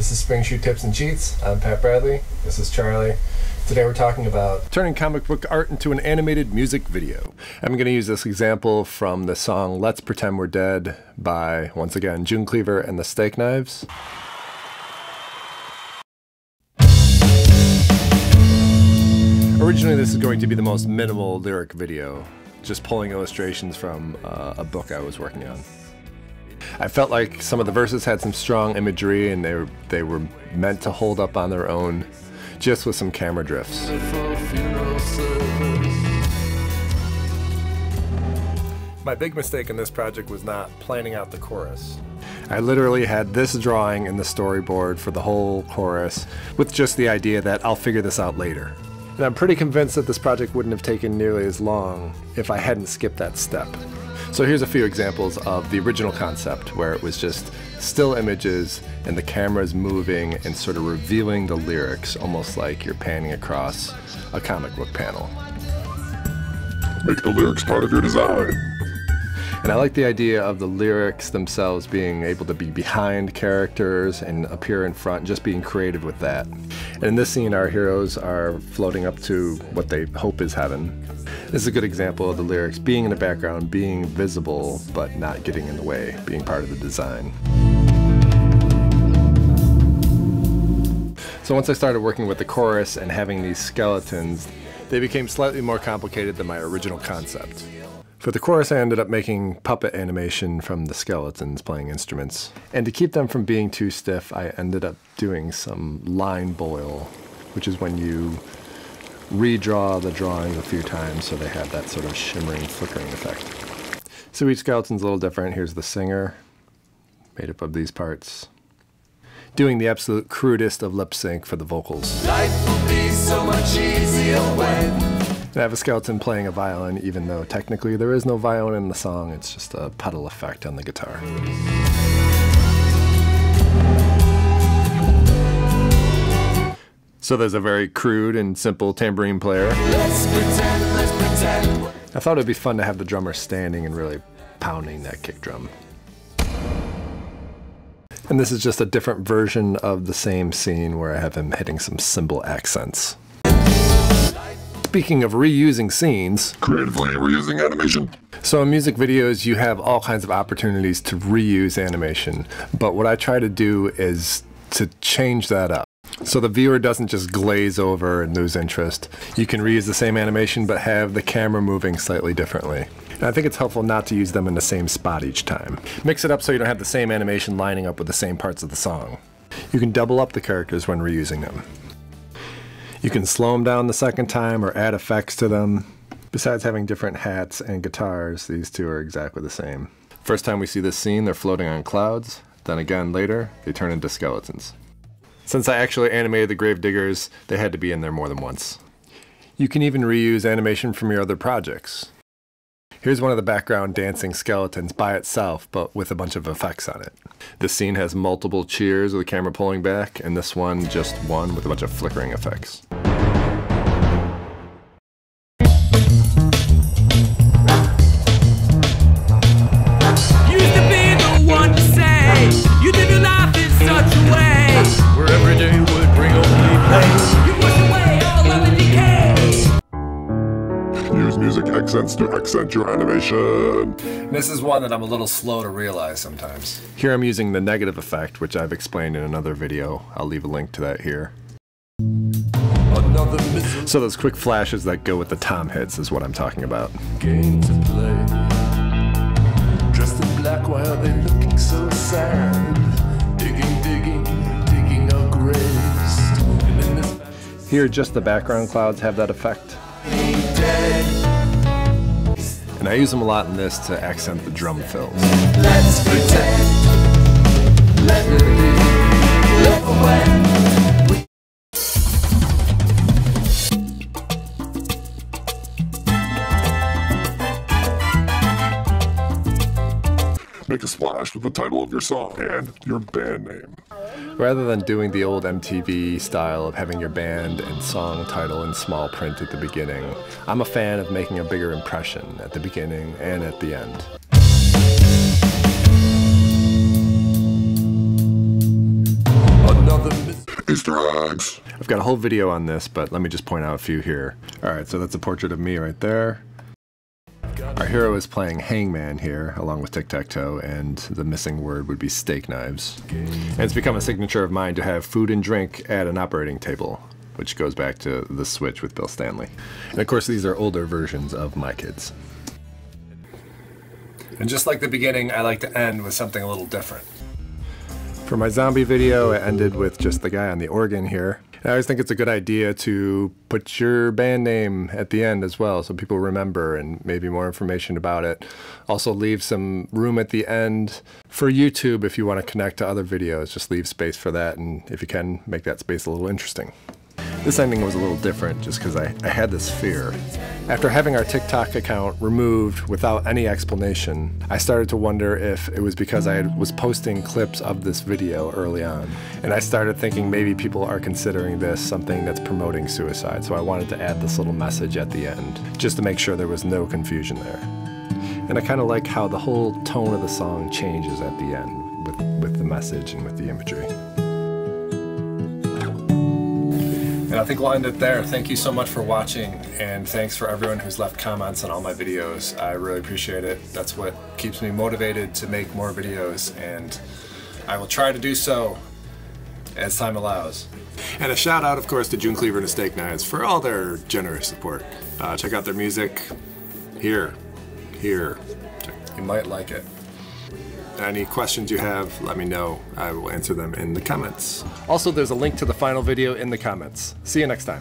This is Spring Shoe Tips and Cheats. I'm Pat Bradley. This is Charlie. Today we're talking about turning comic book art into an animated music video. I'm going to use this example from the song Let's Pretend We're Dead by, once again, June Cleaver and the Steak Knives. Originally, this is going to be the most minimal lyric video, just pulling illustrations from uh, a book I was working on. I felt like some of the verses had some strong imagery and they were, they were meant to hold up on their own, just with some camera drifts. My big mistake in this project was not planning out the chorus. I literally had this drawing in the storyboard for the whole chorus with just the idea that I'll figure this out later. And I'm pretty convinced that this project wouldn't have taken nearly as long if I hadn't skipped that step. So here's a few examples of the original concept where it was just still images and the camera's moving and sort of revealing the lyrics almost like you're panning across a comic book panel. Make the lyrics part of your design. And I like the idea of the lyrics themselves being able to be behind characters and appear in front, just being creative with that. And in this scene, our heroes are floating up to what they hope is heaven. This is a good example of the lyrics being in the background, being visible, but not getting in the way, being part of the design. So once I started working with the chorus and having these skeletons, they became slightly more complicated than my original concept. For the chorus, I ended up making puppet animation from the skeletons playing instruments. And to keep them from being too stiff, I ended up doing some line boil, which is when you redraw the drawings a few times so they have that sort of shimmering, flickering effect. So each skeleton's a little different. Here's the singer, made up of these parts. Doing the absolute crudest of lip sync for the vocals. Life will be so much easier when I have a skeleton playing a violin, even though technically there is no violin in the song, it's just a pedal effect on the guitar. So there's a very crude and simple tambourine player. Let's pretend, let's pretend. I thought it'd be fun to have the drummer standing and really pounding that kick drum. And this is just a different version of the same scene where I have him hitting some cymbal accents. Speaking of reusing scenes, creatively reusing animation. So in music videos, you have all kinds of opportunities to reuse animation. But what I try to do is to change that up. So the viewer doesn't just glaze over and lose interest. You can reuse the same animation but have the camera moving slightly differently. And I think it's helpful not to use them in the same spot each time. Mix it up so you don't have the same animation lining up with the same parts of the song. You can double up the characters when reusing them. You can slow them down the second time or add effects to them. Besides having different hats and guitars, these two are exactly the same. First time we see this scene, they're floating on clouds. Then again later, they turn into skeletons. Since I actually animated the grave diggers, they had to be in there more than once. You can even reuse animation from your other projects. Here's one of the background dancing skeletons by itself, but with a bunch of effects on it. This scene has multiple cheers with the camera pulling back, and this one just one with a bunch of flickering effects. Accents to accent your animation. This is one that I'm a little slow to realize sometimes. Here I'm using the negative effect, which I've explained in another video. I'll leave a link to that here. So those quick flashes that go with the tom hits is what I'm talking about. Game to play. Dressed in black while they looking so sad. Digging, digging, digging our graves. Here, just the background clouds have that effect. I use them a lot in this to accent the drum fills. Let's pretend, let it be, look away. Make a splash with the title of your song and your band name. Rather than doing the old MTV style of having your band and song title in small print at the beginning, I'm a fan of making a bigger impression at the beginning and at the end. Easter eggs. I've got a whole video on this, but let me just point out a few here. All right, so that's a portrait of me right there. Hero is playing hangman here, along with tic-tac-toe, and the missing word would be steak knives. And it's become a signature of mine to have food and drink at an operating table, which goes back to the Switch with Bill Stanley. And of course, these are older versions of my kids. And just like the beginning, I like to end with something a little different. For my zombie video, it ended with just the guy on the organ here. I always think it's a good idea to put your band name at the end as well so people remember and maybe more information about it. Also, leave some room at the end for YouTube if you want to connect to other videos. Just leave space for that, and if you can, make that space a little interesting. This ending was a little different just because I, I had this fear. After having our TikTok account removed without any explanation, I started to wonder if it was because I was posting clips of this video early on. And I started thinking maybe people are considering this something that's promoting suicide, so I wanted to add this little message at the end, just to make sure there was no confusion there. And I kind of like how the whole tone of the song changes at the end with, with the message and with the imagery. I think we'll end it there. Thank you so much for watching, and thanks for everyone who's left comments on all my videos. I really appreciate it. That's what keeps me motivated to make more videos, and I will try to do so as time allows. And a shout out, of course, to June Cleaver and the Steak Knives for all their generous support. Uh, check out their music here, here. You might like it. Any questions you have, let me know. I will answer them in the comments. Also, there's a link to the final video in the comments. See you next time.